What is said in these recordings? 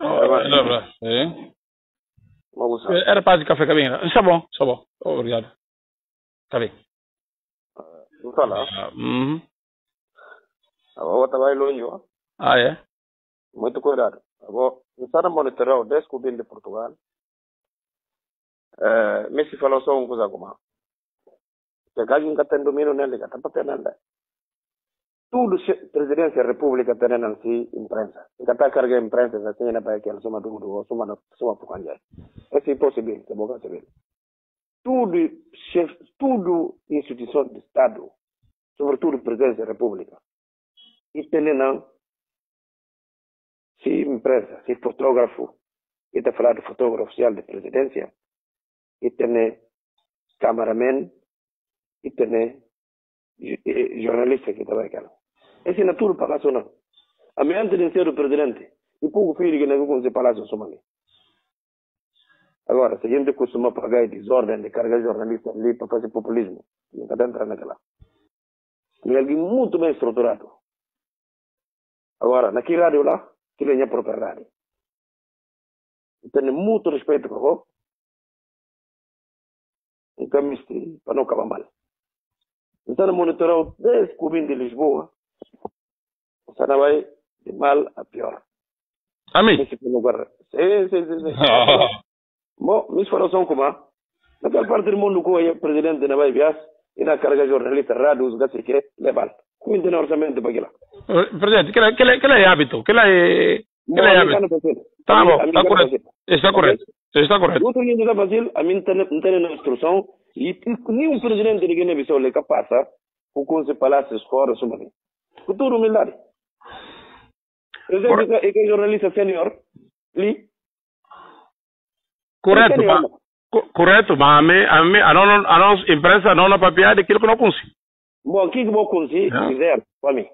Ah. Là, là. É? Vamos lá. Era para de café, cabinho. Está bom, está bom. Obrigado. Está bem. Não fala. Ah, uhum. Agora tá vai longe, ó. Ah, é? Muito cuidado. Agora, está a monitorar o descobrir de Portugal. Eh, Messi falou só uma coisa como que alguém que tem domínio nele, está para ter nada. Tudo presidência da república tem na si imprensa. Que está carregando imprensa, assim, na para que ela soma tudo, ou soma na soma por canjar. É impossível, é bom saber. Tudo, chef, tudo instituição de Estado, sobretudo presidência da república, e tem não se imprensa, se fotógrafo, e está falando de fotógrafo oficial de presidência, e tem cameraman, e tem eh, jornalista que trabalha aquela. Esse é tudo palácio não. A minha antes de ser o presidente, e pouco filho que não com esse palácio somali. Agora, se a gente costuma pagar desordem de carregar jornalista ali para fazer populismo, nunca está entrando naquela. E alguém muito bem estruturado. Agora, naquele rádio lá, aquilo é minha própria rádio. Eu tenho muito respeito. Nunca me estive para não acabar mal. Então, monitorar o 10 cubinhos de Lisboa, você não vai de mal a pior. Ami? Esse foi o lugar. Sim, sim, sim. sim. Bom, me informação como há. Naquela parte do mundo que o presidente não vai viajar, e na carga jornalista, rádio, os gatos que levar. Como tem orçamento para aquilo. Presidente, que que que é hábito? Que é que é hábito? Tá bom, está correto. Está correto. Está correto. Outro dia está fazendo, a mim não tem na instrução, e nenhum presidente de Guiné-Bissau lhe passa o que palácios fora, sumari. Futuro humildade. Presidente é que jornalista sênior, li. Correto, ma, co- correto, mas a mim, a mim, a não, a nossa imprensa não na papel daquilo que não consigo. Bom, o que vou conseguir? Não. Quiser, para mim.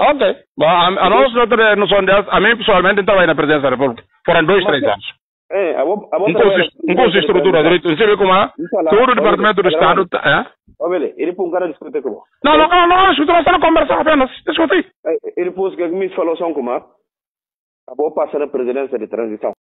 Ok. Bom, a, a nós noção dessa, a mim pessoalmente estava aí na presidência da República. Foram dois, três anos. É, a vou, a vou Um curso, um curso de estrutura direito. Você vê como é? Todo o departamento do Estado. tá- É? Beleza, ele põe um cara discutir com Não, não, não, não, escuta, nós estamos conversando apenas. Discutir. Ele pôs que me falou só como A vou passar na presidência de transição.